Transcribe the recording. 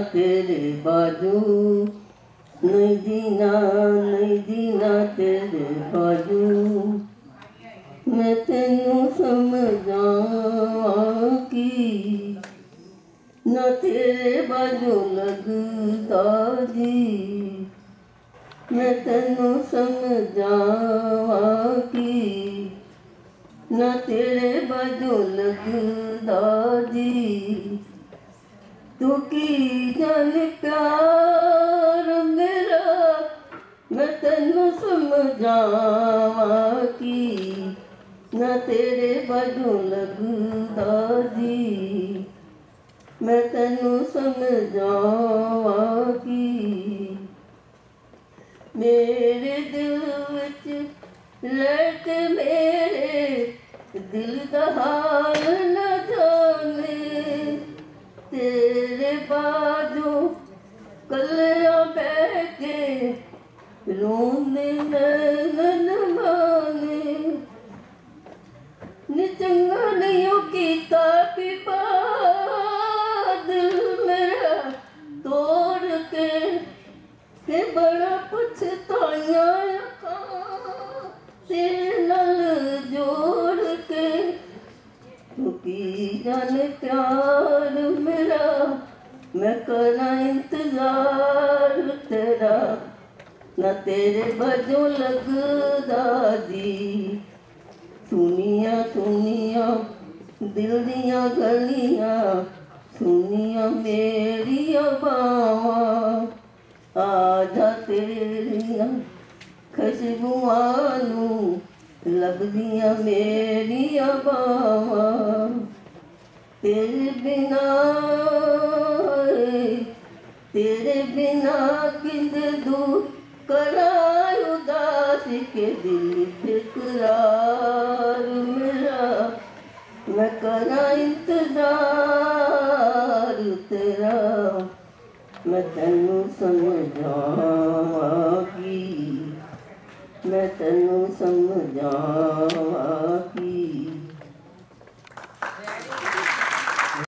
तेरे बाजू। नहीं जीना नहीं जीना तेरे बाजू। मैं तेनू समझावां की ना तेरे बाजू लगदा जी। मैं तेनू समझावां की ना तेरे बाजू लगदा जी। तू की जान मेरा मैं तेनू समझावां की ना तेरे बाजू लगदा जी। मैं तेनू समझावां की मेरे दिल विच लैके मेरे दिल दा हाल कलिया बह के रोने नैनन माने नी चंगा नहीं कीता पिपा दिल मेरा तोड़ के ते बड़ा पछताया तेरे नाल जोड़ के। तू की जाने प्यार मैं करना इंतज़ार तेरा, न तेरे बजो लग दादी सुनिया सुनिया, दिल दिया गलिया, सुनिया मेरी बावा जा तेरिया खुशबुआ लगदिया मेरी बावा तेरे बिना तेरे बिना किंद दूर करा उदास के दिल फिकरार मेरा मैं करा इंतजार तेरा मैं तेन समझावा